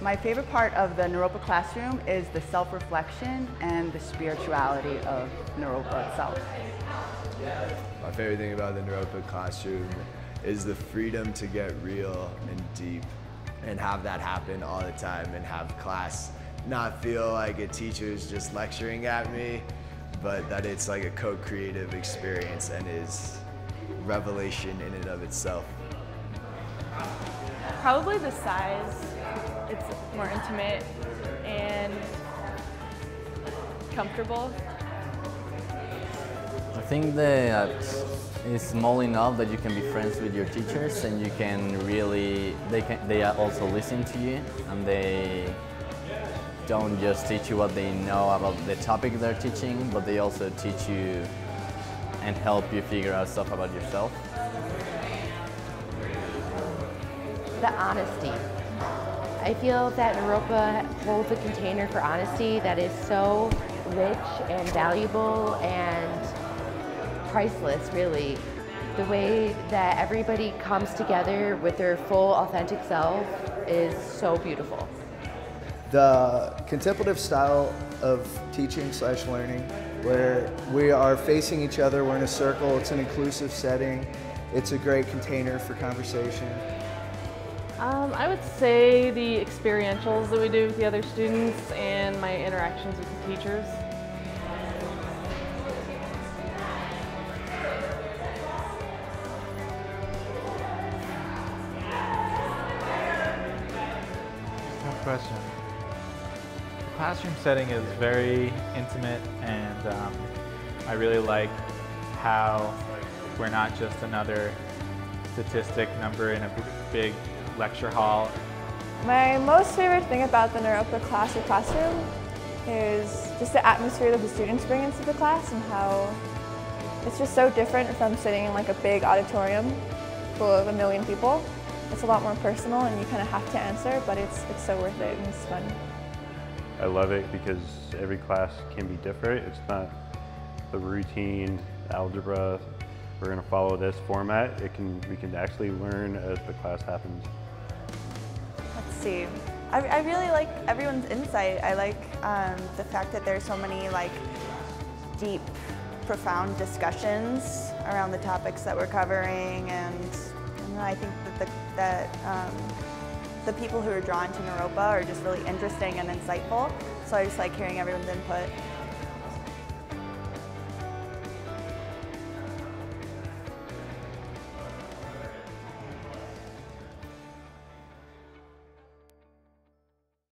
My favorite part of the Naropa classroom is the self-reflection and the spirituality of Naropa itself. My favorite thing about the Naropa classroom is the freedom to get real and deep and have that happen all the time and have class not feel like a teacher is just lecturing at me, but that it's like a co-creative experience and is revelation in and of itself. Probably the size. It's more intimate and comfortable. I think that it's small enough that you can be friends with your teachers and you can really, they, can, they also listen to you and they don't just teach you what they know about the topic they're teaching, but they also teach you and help you figure out stuff about yourself. The honesty. I feel that Naropa holds a container for honesty that is so rich and valuable and priceless, really. The way that everybody comes together with their full, authentic self is so beautiful. The contemplative style of teaching slash learning, where we are facing each other, we're in a circle, it's an inclusive setting, it's a great container for conversation. Um, I would say the experientials that we do with the other students and my interactions with the teachers. question. The classroom setting is very intimate and um, I really like how we're not just another statistic number in a big lecture hall. My most favorite thing about the Naropa class or classroom is just the atmosphere that the students bring into the class and how it's just so different from sitting in like a big auditorium full of a million people. It's a lot more personal and you kind of have to answer, but it's, it's so worth it and it's fun. I love it because every class can be different. It's not the routine algebra. We're going to follow this format. It can we can actually learn as the class happens. See. I, I really like everyone's insight. I like um, the fact that there's so many like deep, profound discussions around the topics that we're covering, and I think that the, that um, the people who are drawn to Naropa are just really interesting and insightful. So I just like hearing everyone's input.